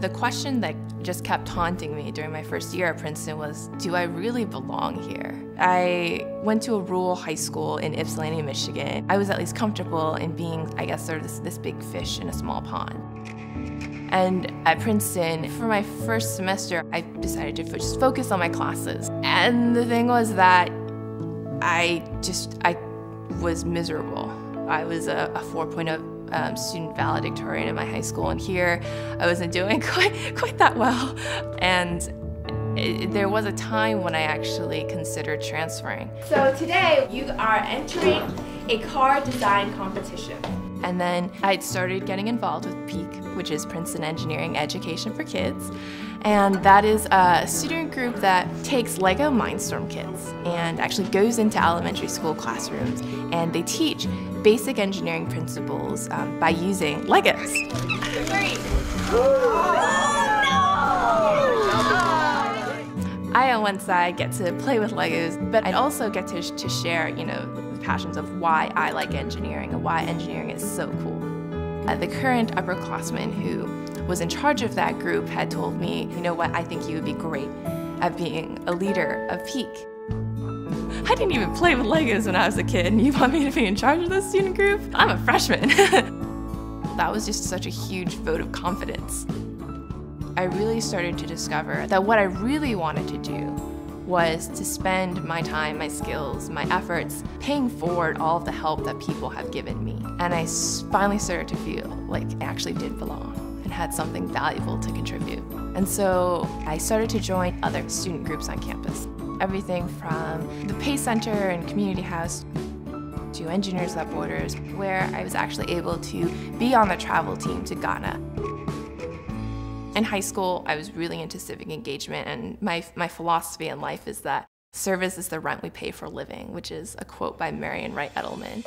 The question that just kept haunting me during my first year at Princeton was, do I really belong here? I went to a rural high school in Ypsilanti, Michigan. I was at least comfortable in being, I guess, sort of this, this big fish in a small pond. And at Princeton, for my first semester, I decided to just focus on my classes. And the thing was that I just, I was miserable. I was a, a 4.0 um, student valedictorian in my high school, and here I wasn't doing quite quite that well. And it, there was a time when I actually considered transferring. So today you are entering a car design competition. And then I started getting involved with PEEK, which is Princeton Engineering Education for Kids. And that is a student group that takes LEGO Mindstorm kits and actually goes into elementary school classrooms and they teach basic engineering principles um, by using Legos. I, on one side, get to play with Legos, but I also get to, to share, you know, the passions of why I like engineering and why engineering is so cool. Uh, the current upperclassman who was in charge of that group had told me, you know what, I think you would be great at being a leader of PEEK. I didn't even play with Legos when I was a kid, and you want me to be in charge of this student group? I'm a freshman. that was just such a huge vote of confidence. I really started to discover that what I really wanted to do was to spend my time, my skills, my efforts paying forward all of the help that people have given me. And I finally started to feel like I actually did belong and had something valuable to contribute. And so I started to join other student groups on campus. Everything from the Pace Center and Community House to Engineers Without Borders, where I was actually able to be on the travel team to Ghana. In high school, I was really into civic engagement, and my, my philosophy in life is that service is the rent we pay for living, which is a quote by Marian Wright Edelman.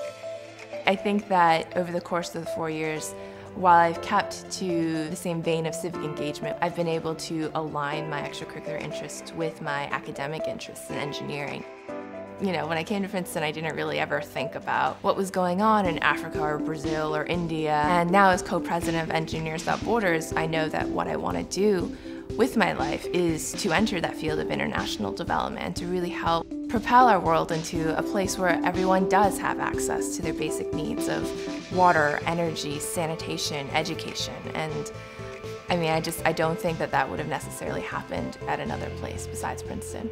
I think that over the course of the four years, while I've kept to the same vein of civic engagement, I've been able to align my extracurricular interests with my academic interests in engineering. You know, when I came to Princeton, I didn't really ever think about what was going on in Africa or Brazil or India. And now as co-president of Engineers Without Borders, I know that what I want to do with my life is to enter that field of international development, to really help propel our world into a place where everyone does have access to their basic needs of water, energy, sanitation, education. And I mean, I just, I don't think that that would have necessarily happened at another place besides Princeton.